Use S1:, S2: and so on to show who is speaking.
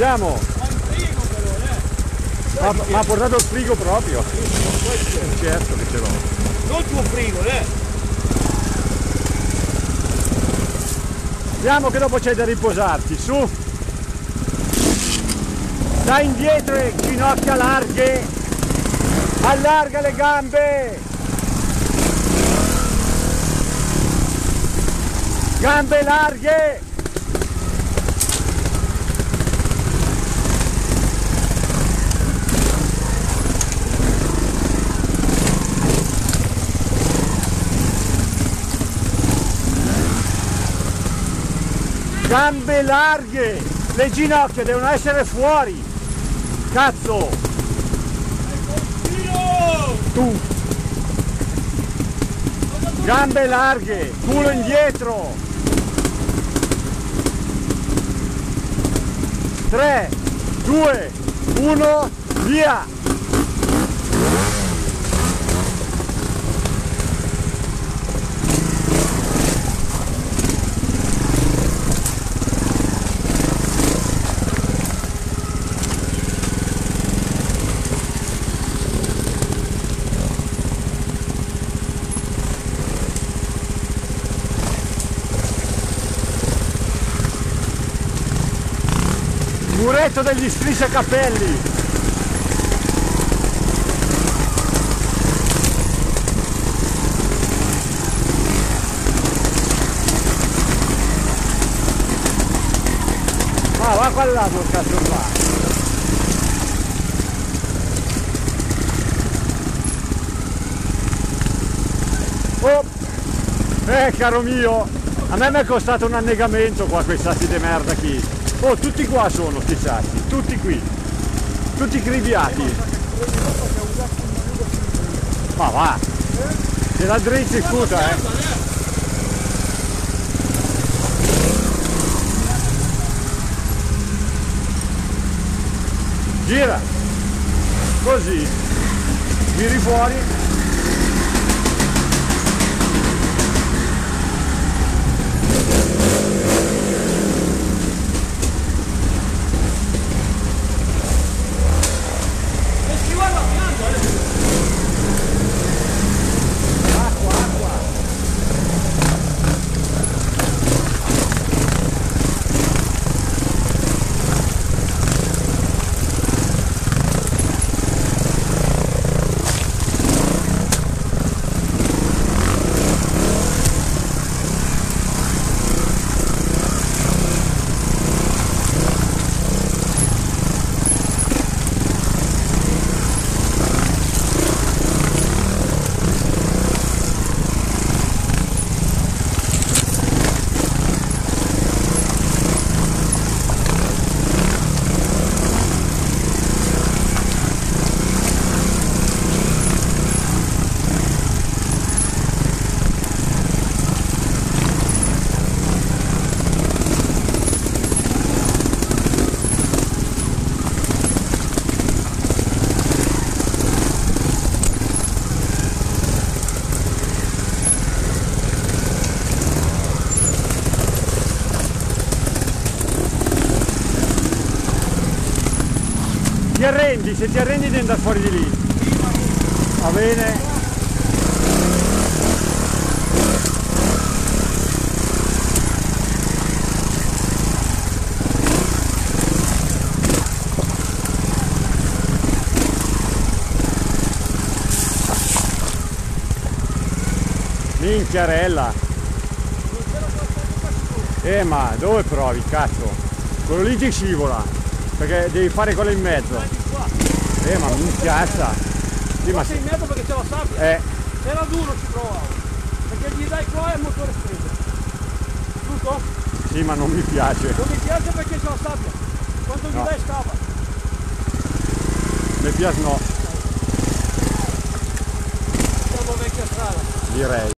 S1: Andiamo!
S2: Ma in frigo però, eh!
S1: Ma, ha portato il frigo proprio! Certo che ce l'ho!
S2: Non il tuo frigo, eh!
S1: Andiamo che dopo c'è da riposarti, su! Dai indietro ginocchia larghe! Allarga le gambe! Gambe larghe! Gambe larghe! Le ginocchia devono essere fuori! Cazzo! Tu! Gambe larghe! Culo indietro! 3, 2, 1, via! Muretto degli strisciacapelli! Ma va qua là quel cazzo qua! Oh! Eh caro mio! A me mi è costato un annegamento qua quei sassi di merda qui! Oh, tutti qua sono sassi, tutti qui. Tutti criviati. Ma va. Se la drizzi scusa, eh. Gira. Così. Giri fuori. Ti arrendi, se ti arrendi devi andare fuori di lì. Va bene? Minchiarella. Eh ma dove provi, cazzo? Quello lì ti scivola, perché devi fare quello in mezzo. Eh ma minchiazza. Sì, ma
S2: in mezzo perché c'è la sabbia.
S1: eh,
S2: era duro ci provavo. Perché gli dai qua e il motore spento. Giusto?
S1: sì, ma non mi piace.
S2: Non mi piace perché c'è la sabbia. Quando gli
S1: No.
S2: dai scava.
S1: Mi piace no,
S2: Siamo vecchia strada.
S1: direi.